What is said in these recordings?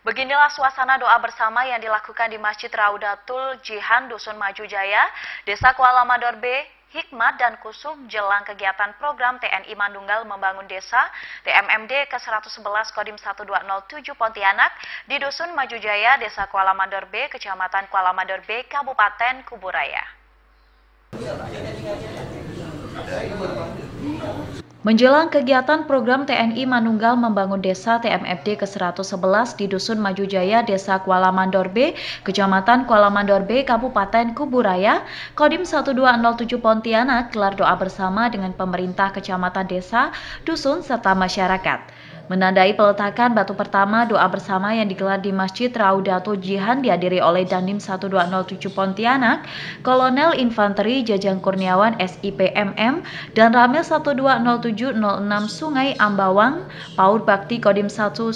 Beginilah suasana doa bersama yang dilakukan di Masjid Raudatul Jihan Dusun Maju Jaya, Desa Kuala Mador B, Hikmat dan Kusum jelang kegiatan program TNI Mandunggal Membangun Desa TMMD ke-111 Kodim 1207 Pontianak di Dusun Maju Jaya, Desa Kuala Mador B, Kecamatan Kuala Mador B, Kabupaten Kuburaya. Menjelang kegiatan program TNI Manunggal Membangun Desa TMFD ke-111 di Dusun Maju Jaya, Desa Kuala Mandor B, Kecamatan Kuala Mandor B, Kabupaten Kuburaya, Kodim 1207 Pontianak gelar doa bersama dengan pemerintah kecamatan desa, dusun, serta masyarakat. Menandai peletakan batu pertama doa bersama yang digelar di Masjid Raudatul Jihan dihadiri oleh Dandim 1207 Pontianak, Kolonel Infanteri Jajang Kurniawan SIPMM, dan Ramil 120706 Sungai Ambawang, Paur Bakti Kodim 1107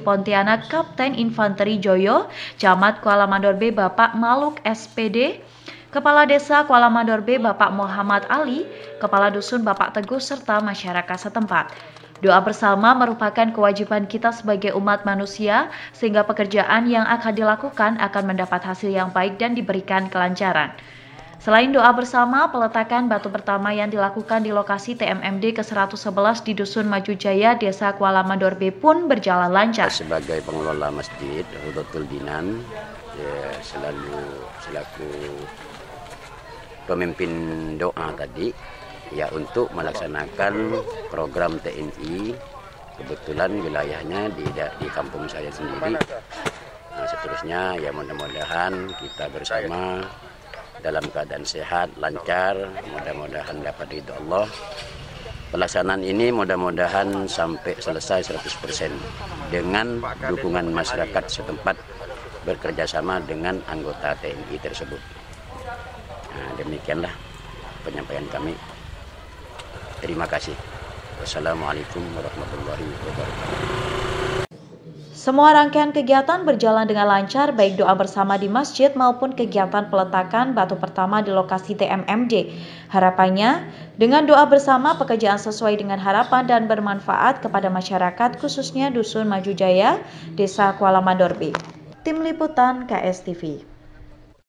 Pontianak, Kapten Infanteri Joyo, Camat Kuala Mandor B Bapak Maluk SPD, Kepala Desa Kuala Mandor B Bapak Muhammad Ali, Kepala Dusun Bapak Teguh serta masyarakat setempat. Doa bersama merupakan kewajiban kita sebagai umat manusia, sehingga pekerjaan yang akan dilakukan akan mendapat hasil yang baik dan diberikan kelancaran. Selain doa bersama, peletakan batu pertama yang dilakukan di lokasi TMMD ke-111 di Dusun Maju Jaya, Desa Kuala Mandor B pun berjalan lancar. Sebagai pengelola masjid, Rudotul Dinan, ya, selalu selaku pemimpin doa tadi, ya untuk melaksanakan program TNI kebetulan wilayahnya di di kampung saya sendiri. Nah, seterusnya ya mudah-mudahan kita bersama dalam keadaan sehat lancar mudah-mudahan dapat ridho Allah. Pelaksanaan ini mudah-mudahan sampai selesai 100% dengan dukungan masyarakat setempat bekerjasama dengan anggota TNI tersebut. Nah, demikianlah penyampaian kami Terima kasih. Wassalamualaikum warahmatullahi wabarakatuh. Semua rangkaian kegiatan berjalan dengan lancar baik doa bersama di masjid maupun kegiatan peletakan batu pertama di lokasi TMMD. Harapannya, dengan doa bersama pekerjaan sesuai dengan harapan dan bermanfaat kepada masyarakat khususnya Dusun Maju Jaya, Desa Kuala Mandorbi. Tim Liputan KSTV.